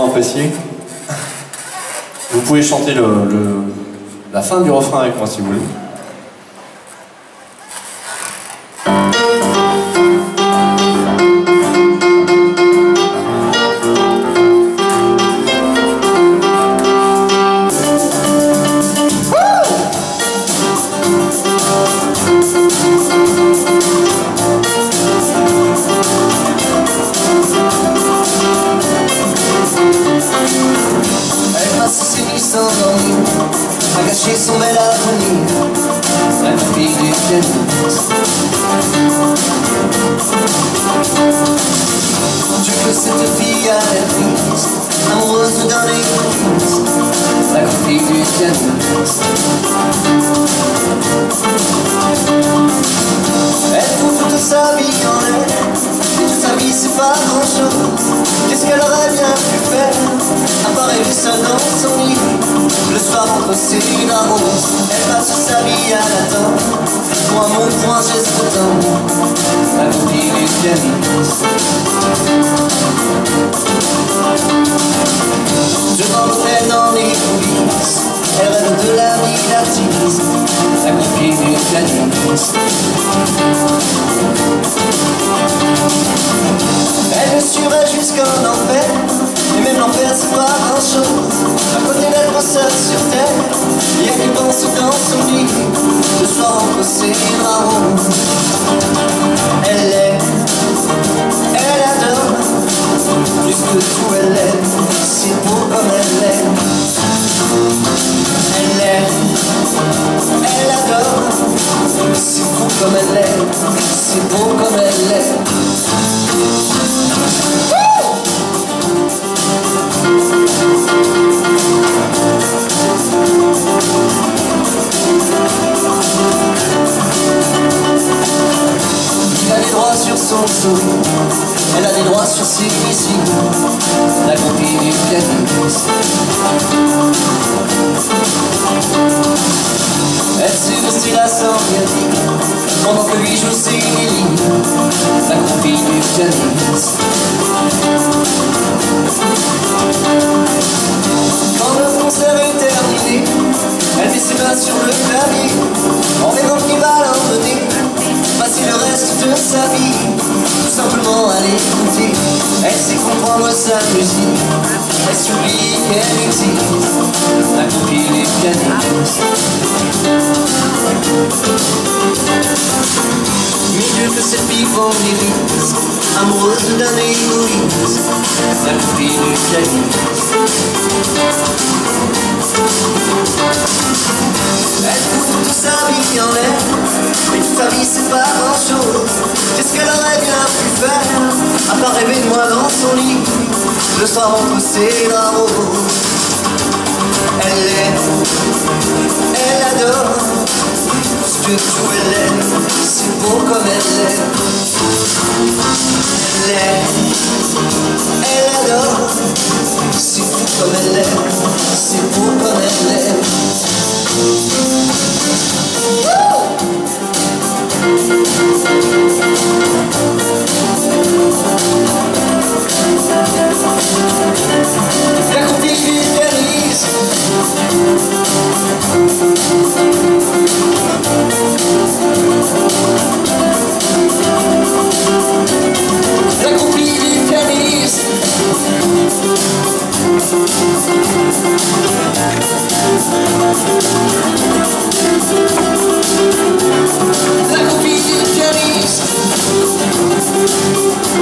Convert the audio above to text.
particulièrement apprécié. Vous pouvez chanter le, le- la fin du refrain avec moi si vous voulez. À cacher son bel avenir, la copie du pianiste. Dieu que cette fille a l'air triste, amoureuse d'un égoïste, la copie du pianiste. Elle Elle passe sa vie à l'attendre, pour un geste temps, la copie du pianiste. Devant l'hôtel dans les coulisses, elle rêve de la vie d'artiste, la copie du pianiste. Elle me suivrait jusqu'en enfer Même l'enfer c'est pas grand chose. À côté d'être seule sur terre Il y a qui pense dans son lit Le soir entre ses roses Elle est, elle adore. Plus que tout elle est Si beau comme elle est? Elle est, elle adore. C'est fou comme elle est C'est beau Droits sur son sourire, elle a des droits sur ses cuisines, la copie du pianiste. Elle sait rester là pendant que lui joue ses lignes, la copie du pianiste. Elle sait comprendre sa musique, elle s'oublie qu'elle existe, la copie du pianiste. Milieu que cette fille lyrique, amoureuse d'un égoïste, la copie du pianiste. Elle fout toute sa vie en l'air, mais toute sa vie c'est pas grand chose. Qu'est-ce qu'elle aurait bien pu faire, à part rêver de moi dans son lit, le soir ses draps roses. Elle est, elle adore, que tout elle est, c'est beau comme elle est. Elle est, elle adore, c'est fou comme elle est,